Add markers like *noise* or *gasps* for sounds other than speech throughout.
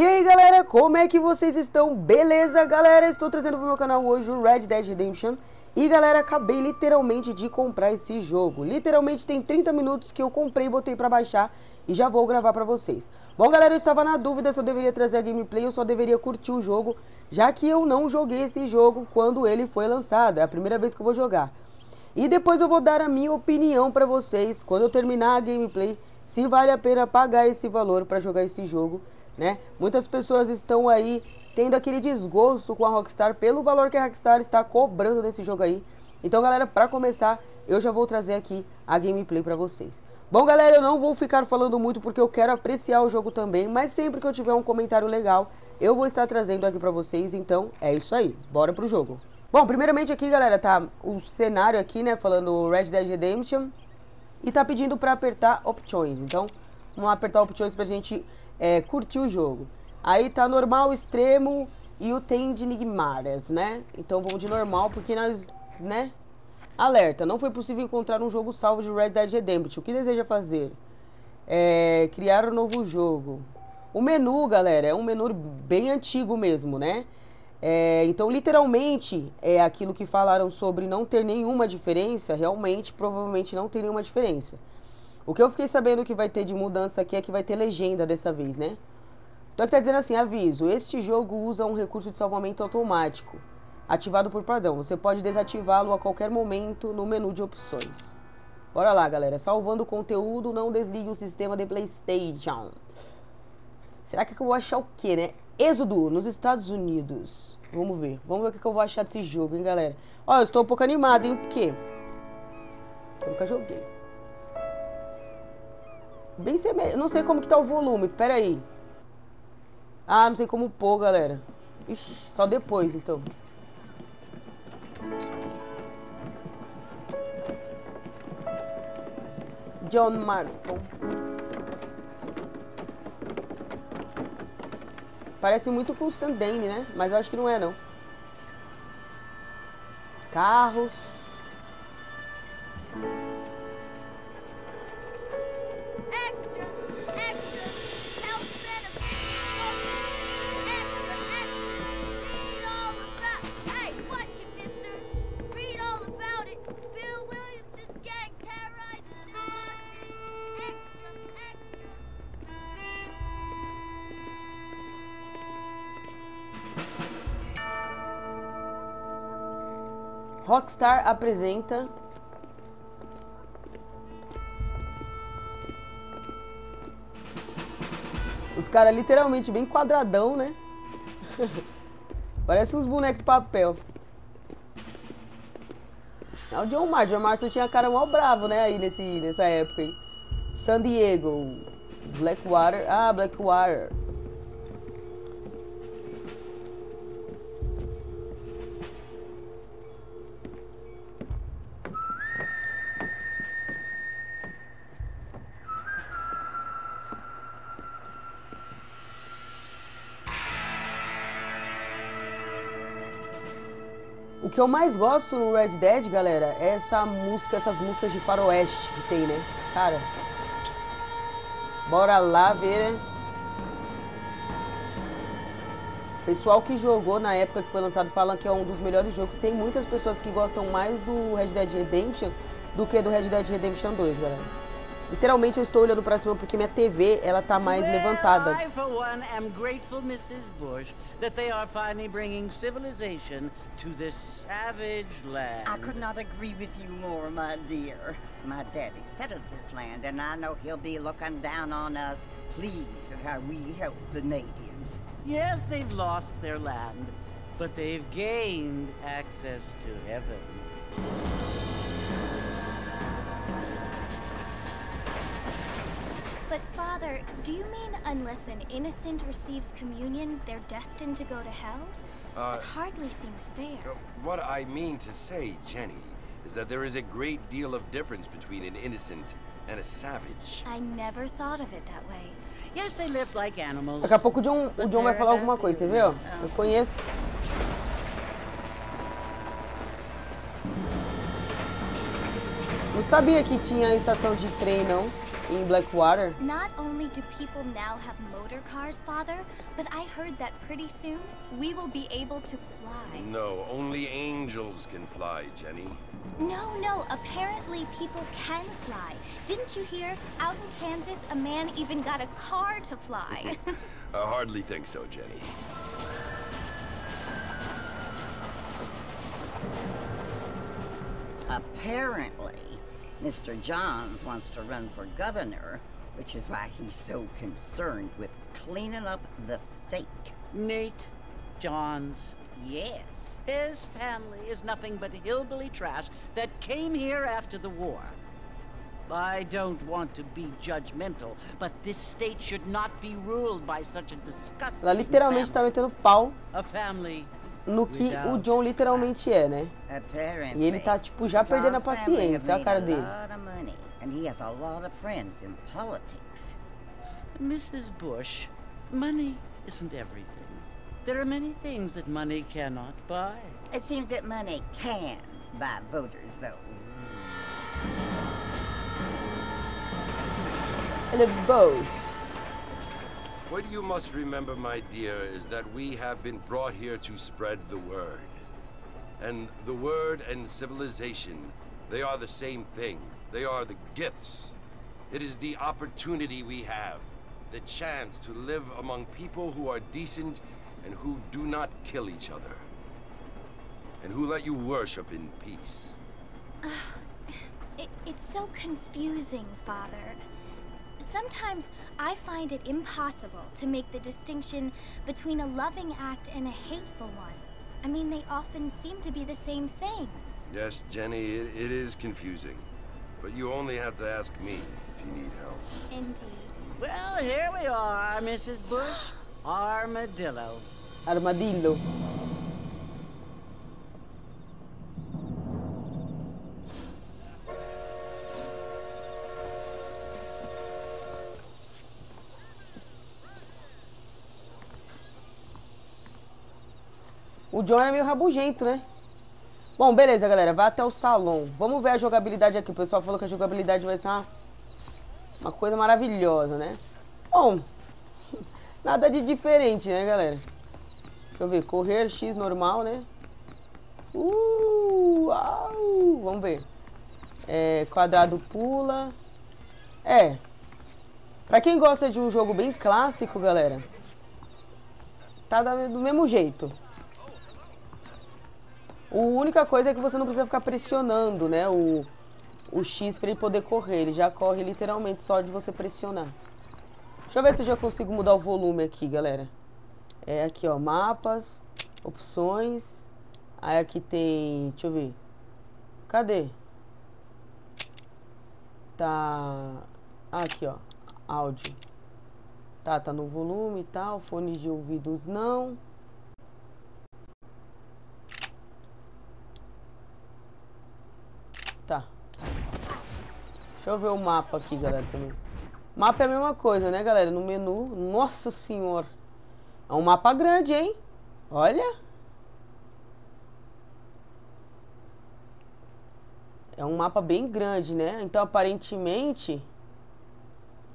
E aí galera, como é que vocês estão? Beleza galera? Estou trazendo para o meu canal hoje o Red Dead Redemption. E galera, acabei literalmente de comprar esse jogo. Literalmente tem 30 minutos que eu comprei botei para baixar E já vou gravar para vocês. Bom galera, eu estava na dúvida se eu deveria trazer a gameplay ou só deveria curtir o jogo Já que eu não joguei esse jogo quando ele foi lançado. É a primeira vez que eu vou jogar. E depois eu vou dar a minha opinião para vocês Quando eu terminar a gameplay Se vale a pena pagar esse valor para jogar esse jogo né? Muitas pessoas estão aí tendo aquele desgosto com a Rockstar pelo valor que a Rockstar está cobrando nesse jogo aí. Então, galera, para começar, eu já vou trazer aqui a gameplay para vocês. Bom, galera, eu não vou ficar falando muito porque eu quero apreciar o jogo também, mas sempre que eu tiver um comentário legal, eu vou estar trazendo aqui para vocês. Então, é isso aí. Bora pro jogo. Bom, primeiramente aqui, galera, tá o cenário aqui, né, falando Red Dead Redemption e tá pedindo para apertar opções. Então, vamos apertar opções pra gente é, curtir o jogo. Aí tá normal, extremo e o tem de enigmadas, né? Então vamos de normal porque nós, né? Alerta, não foi possível encontrar um jogo salvo de Red Dead Redemption. O que deseja fazer? É, criar um novo jogo. O menu, galera, é um menu bem antigo mesmo, né? É, então, literalmente, é aquilo que falaram sobre não ter nenhuma diferença, realmente, provavelmente não tem nenhuma diferença. O que eu fiquei sabendo que vai ter de mudança aqui é que vai ter legenda dessa vez, né? Então aqui tá dizendo assim, aviso, este jogo usa um recurso de salvamento automático, ativado por padrão. Você pode desativá-lo a qualquer momento no menu de opções. Bora lá, galera. Salvando conteúdo, não desligue o sistema de Playstation. Será que eu vou achar o quê, né? Êxodo, nos Estados Unidos. Vamos ver. Vamos ver o que eu vou achar desse jogo, hein, galera. Ó, eu estou um pouco animado, hein? Por quê? Eu nunca joguei. Bem semelhante. Não sei como que tá o volume. Pera aí. Ah, não sei como pôr, galera. Ixi, só depois, então. John Marston. Parece muito com o Sandane, né? Mas eu acho que não é, não. Carros. Rockstar apresenta Os caras literalmente bem quadradão, né? *laughs* Parece uns bonecos de papel. É o John Marston. John Marston tinha cara mal bravo, né? Aí nesse, nessa época aí. San Diego. Blackwater. Ah, Blackwater. O que eu mais gosto no Red Dead, galera, é essa música, essas músicas de faroeste que tem, né? Cara, bora lá ver, né? Pessoal que jogou na época que foi lançado falam que é um dos melhores jogos. Tem muitas pessoas que gostam mais do Red Dead Redemption do que do Red Dead Redemption 2, galera. Literalmente eu estou olhando para cima porque minha TV ela tá mais well, levantada. I for one am grateful, Mrs. Bush, that they are finally bringing civilization to this savage land. I could not agree with you more, my dear. My daddy settled this land, and I know he'll be looking down on us, pleased at how we help the natives. Yes, they've lost their land, but they've gained access to heaven. Father, do you mean unless an innocent receives communion, they're destined to go to hell? Uh, it hardly seems fair. Uh, what I mean to say, Jenny, is that there is a great deal of difference between an innocent and a savage. I never thought of it that way. Yes, they live like animals. Daqui a pouco o John, o John vai falar alguma coisa, quer ver? Eu conheço. Não sabia que tinha estação de trem, não. Em Blackwater. Not only do people now have motor cars, Father, but I heard that pretty soon we will be able to fly. No, only angels can fly, Jenny. No, no, apparently people can fly. Didn't you hear? Out in Kansas, a man even got a car to fly. *laughs* *laughs* I hardly think so, Jenny. Apparently, Mr. Johns wants to run for governor, which is why he's so concerned with cleaning up the state. Nate Johns. Yes. His family is nothing but hillbilly trash that came here after the war. I don't want to be judgmental, but this state should not be ruled by such a disgusting Ela literalmente tá metendo pau A family no que o John literalmente é, né? E ele tá, tipo, já perdendo a paciência. Olha a cara dele. lot of money, and he has a lot of friends in politics. Mrs. Bush, money isn't everything. There are many things that money cannot buy. It seems that money can buy voters, though. Ele é boss. What you must remember, my dear, is that we have been brought here to spread the word. And the word and civilization, they are the same thing. They are the gifts. It is the opportunity we have, the chance to live among people who are decent and who do not kill each other. And who let you worship in peace. It, it's so confusing, Father. Sometimes I find it impossible to make the distinction between a loving act and a hateful one. I mean, they often seem to be the same thing. Yes, Jenny, it, it is confusing. But you only have to ask me if you need help. Indeed. Well, here we are, Mrs. Bush. *gasps* Armadillo. Armadillo. O John é meio rabugento, né? Bom, beleza, galera. Vai até o salão. Vamos ver a jogabilidade aqui. O pessoal falou que a jogabilidade vai ser uma, uma coisa maravilhosa, né? Bom, *laughs* nada de diferente, né, galera? Deixa eu ver. Correr X normal, né? Uh, uau, vamos ver. É, quadrado pula. É. Pra quem gosta de um jogo bem clássico, galera. Tá do mesmo jeito. A única coisa é que você não precisa ficar pressionando, né? O, o X pra ele poder correr. Ele já corre literalmente só de você pressionar. Deixa eu ver se eu já consigo mudar o volume aqui, galera. É aqui, ó, mapas, opções. Aí aqui tem, deixa eu ver. Cadê? Tá ah, aqui, ó, áudio. Tá, tá no volume e tal, fones de ouvidos não. Tá. Deixa eu ver o mapa aqui, galera, também. Mapa é a mesma coisa, né, galera? No menu. Nossa senhora. É um mapa grande, hein? Olha. É um mapa bem grande, né? Então, aparentemente,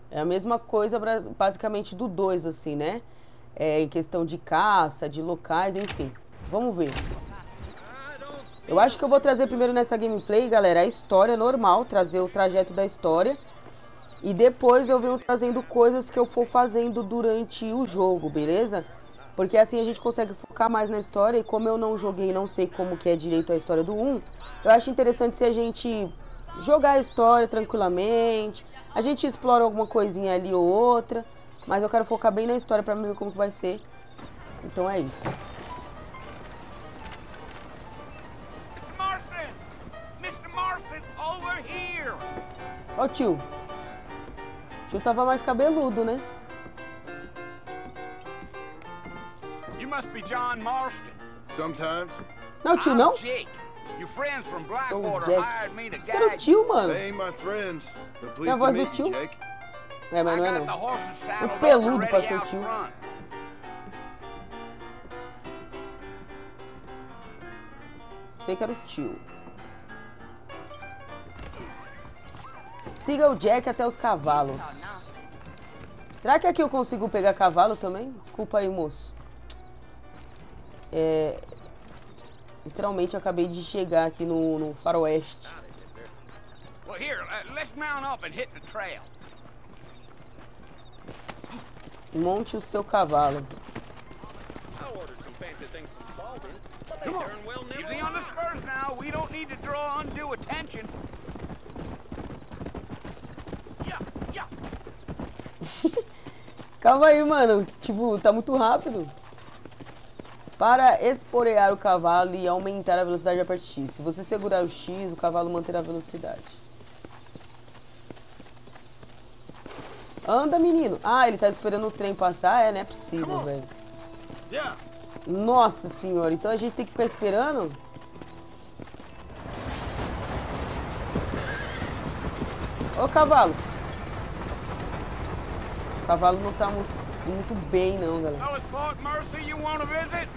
é a mesma coisa basicamente do 2, assim, né? É, em questão de caça, de locais, enfim. Vamos ver. Eu acho que eu vou trazer primeiro nessa gameplay, galera, a história normal, trazer o trajeto da história. E depois eu venho trazendo coisas que eu for fazendo durante o jogo, beleza? Porque assim a gente consegue focar mais na história e como eu não joguei não sei como que é direito a história do 1, eu acho interessante se a gente jogar a história tranquilamente, a gente explora alguma coisinha ali ou outra, mas eu quero focar bem na história pra ver como que vai ser. Então é isso. Ó o tio. O tio tava mais cabeludo, né? You must be John Marston. Sometimes. Não, tio, não? Your friends from Blackwater hired me to guide tio, mano. They ain't my friends. But É a pleased to voz do meet you, tio. Jake. É, mas não é não. peludo pra ser o tio. Sei que era o tio. Siga o Jack até os cavalos. Será que aqui eu consigo pegar cavalo também? Desculpa aí, moço. É... Literalmente eu acabei de chegar aqui no, no faroeste. Well, here, let's mount up and hit the trail. Monte o seu cavalo. Come on. Easy on the spurs now. We don't need to draw undue attention. Yeah, yeah. *laughs* Calma aí, mano. Tipo, tá muito rápido. Para esporear o cavalo e aumentar a velocidade a parte X. Se você segurar o X, o cavalo manterá a velocidade. Anda, menino. Ah, ele tá esperando o trem passar? É, não é possível, velho. Nossa senhora, então a gente tem que ficar esperando? Ô cavalo. O cavalo não tá muito, muito bem não, galera. So it's Fort Mercy you want to visit?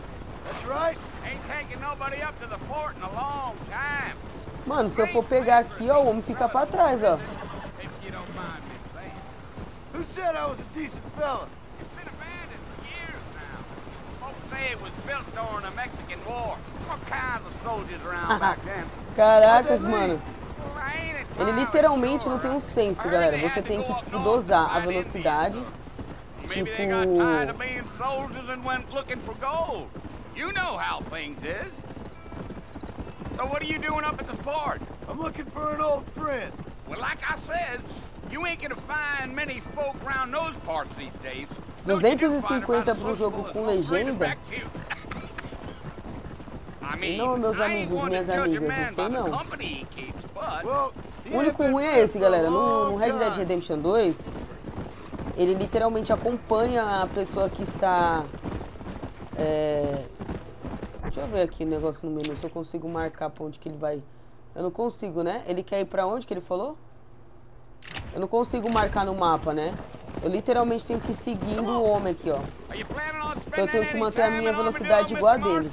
That's right. Ain't taking nobody up to the fort in a long time. Mano, se eu for pegar aqui, ó, o homem fica pra trás, ó. If you don't mind me saying. Who said I was a decent fella? It's been abandoned for years now. Folks say it was built during the Mexican War. What kinds of soldiers around *laughs* back then? Caracas, mano. Ele literalmente não tem um senso, galera. Você tem que, tipo, dosar a velocidade. Maybe they Tipo... got tired of being soldiers and went looking for gold. You know how things is. So what are you doing up at the fort? I'm looking for an old friend. Well, like I said, you ain't gonna find many folk around those parts these days. Those you do find 250 about pro jogo com legenda? Não, meus amigos, minhas amigas, não sei não. O único ruim é esse, galera. No, no Red Dead. Redemption 2, ele literalmente acompanha a pessoa que está. É... Deixa eu ver aqui o negócio no menu, se eu consigo marcar pra onde que ele vai. Eu não consigo, né? Ele quer ir pra onde que ele falou? Eu não consigo marcar no mapa, né? Eu literalmente tenho que ir seguindo o homem aqui, ó. on Eu tenho que manter a minha in velocidade igual a dele.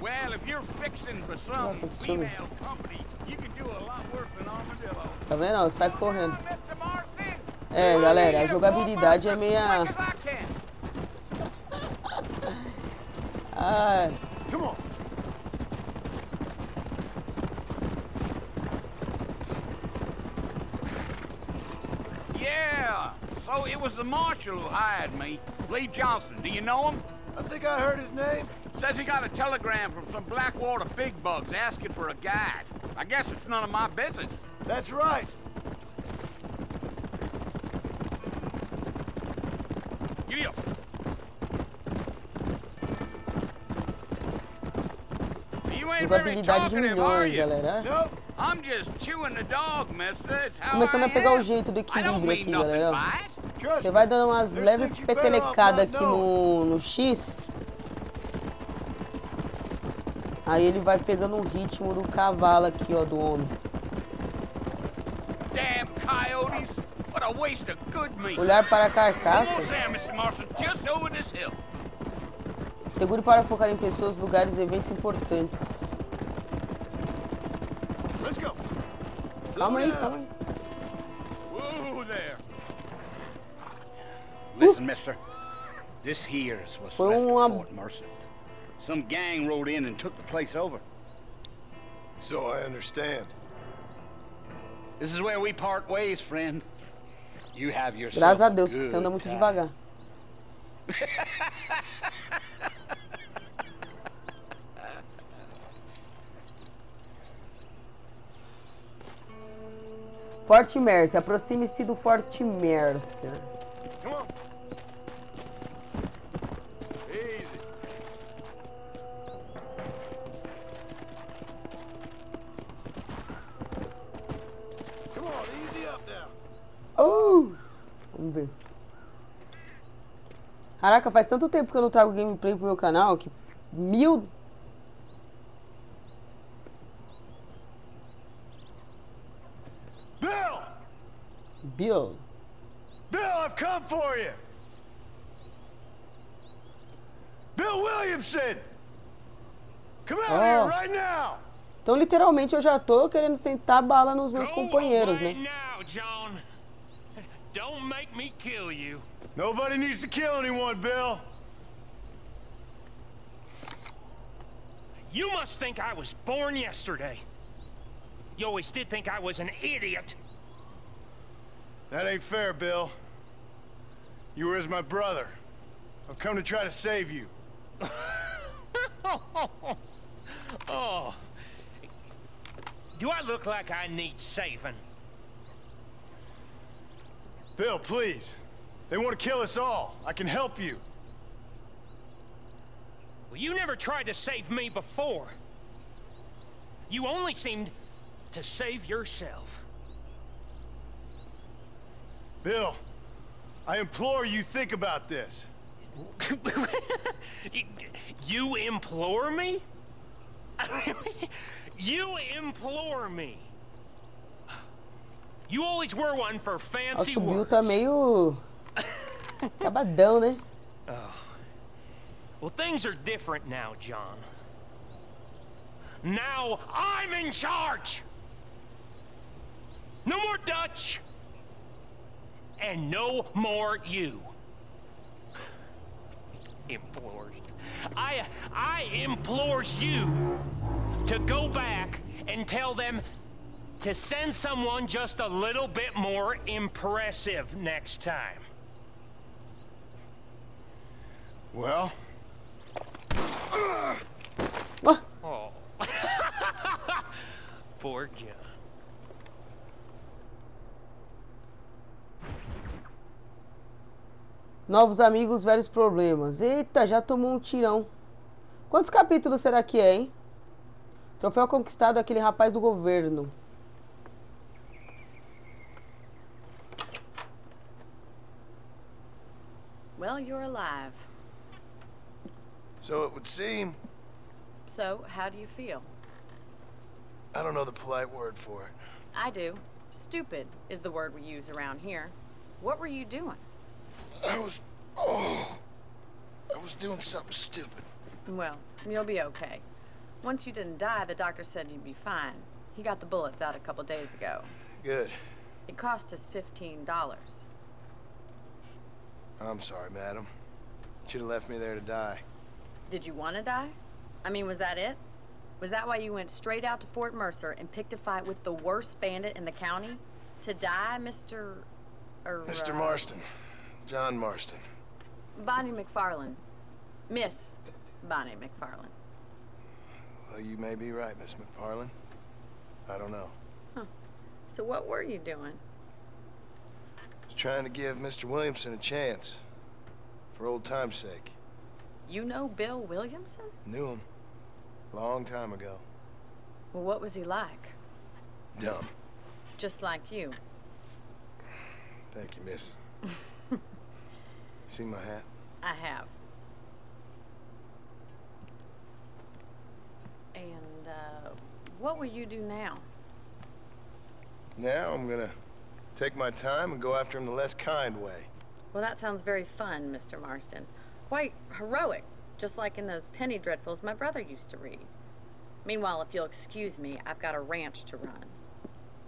Well, if you're fixing for some aconteceu. female company, you can do a lot worse than armadillo. Tá vendo? ó? Sai correndo. Mr. Marston, É, galera, a jogabilidade é meia. quick as I can. *laughs* Ai. Come on. Yeah, so it was the marshal who hired me, Lee Johnson. Do you know him? I think I heard his name. Says he got a telegram from some Blackwater big bugs asking for a guide. I guess it's none of my business. That's right. Giddy up. You ain't very talkative, are milhões, you? galera. Nope. I'm just chewing the dog, mister. It's how Começando I a pegar o jeito do equilíbrio aqui, galera. Você vai dando umas leves petelecadas aqui no, no X. Aí ele vai pegando o ritmo do cavalo aqui, ó, do homem. Damn coyotes. What a waste of good meat. Olhar para a carcaça. Segure para focar em pessoas, lugares e eventos importantes. Let's go. Calma aí, calma aí. Listen, mister. This here's what's Foi left uma- of Fort Mercer. Some gang rode in and took the place over. So I understand. This is where we part ways, friend. You have yourself Graças a Deus, você anda muito time. devagar. *laughs* Forte Mercy, aproxime-se do Forte Mercy. Caraca, faz tanto tempo que eu não trago gameplay pro meu canal que mil. Bill! Bill. Bill, I've come for you. Bill Williamson! Come out Oh. here right now! Então, literalmente, eu já tô querendo sentar bala nos meus companheiros, né? Now, John. Don't make me kill you. Nobody needs to kill anyone, Bill. You must think I was born yesterday. You always did think I was an idiot. That ain't fair, Bill. You were as my brother. I've come to try to save you. *laughs* oh. Do I look like I need saving? Bill, please. They want to kill us all. I can help you. Well, you never tried to save me before. You only seemed to save yourself. Bill, I implore you think about this. *laughs* you implore me? *laughs* you implore me. You always were one for fancy Nossa, o Bill words. tá meio... *laughs* Acabadão, né? Oh. Well, things are different now, John. Now I'm in charge! No more Dutch! And no more you. Implores. I, I implores you to go back and tell them to send someone just a little bit more impressive next time. Well, Ó, Oh. *laughs* Poor John. novos amigos, velhos problemas. Eita, já tomou um tirão. Quantos capítulos será que é, hein? Troféu conquistado aquele rapaz do governo. Well, you're alive. So it would seem. So, how do you feel? I don't know the polite word for it. I do. Stupid is the word we use around here. What were you doing? I was. Oh. I was doing something stupid. Well, you'll be okay. Once you didn't die, the doctor said you'd be fine. He got the bullets out a couple days ago. Good. It cost us $15. I'm sorry, madam. You should have left me there to die. Did you want to die? I mean, was that it? Was that why you went straight out to Fort Mercer and picked a fight with the worst bandit in the county? To die, Mr. Er, Mr. uh, Marston. John Marston. Bonnie McFarland. Miss Bonnie McFarland. Well, you may be right, Miss McFarland. I don't know. So what were you doing? I was trying to give Mr. Williamson a chance. For old time's sake. You know Bill Williamson? Knew him. Long time ago. Well, what was he like? Dumb. Just like you. Thank you, miss. *laughs* See my hat? I have. And, uh, what will you do now? Now I'm gonna take my time and go after him the less kind way. Well, that sounds very fun, Mr. Marston. Quite heroic, just like in those penny dreadfuls my brother used to read. Meanwhile, if you'll excuse me, I've got a ranch to run.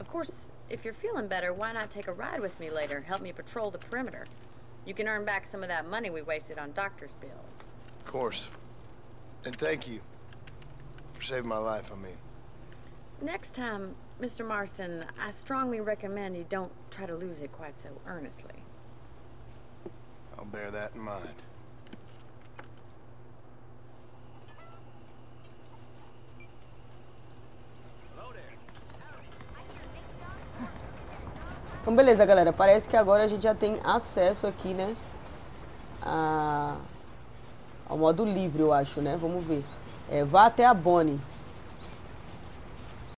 Of course, if you're feeling better, why not take a ride with me later? Help me patrol the perimeter. You can earn back some of that money we wasted on doctor's bills. Of course. And thank you. For saving my life, I mean. Next time, Mr. Marston, I strongly recommend you don't try to lose it quite so earnestly. I'll bear that in mind. Então, beleza, galera. Parece que agora a gente já tem acesso aqui, né? A... Ao modo livre, eu acho, né? Vamos ver. É, vá até a Bonnie.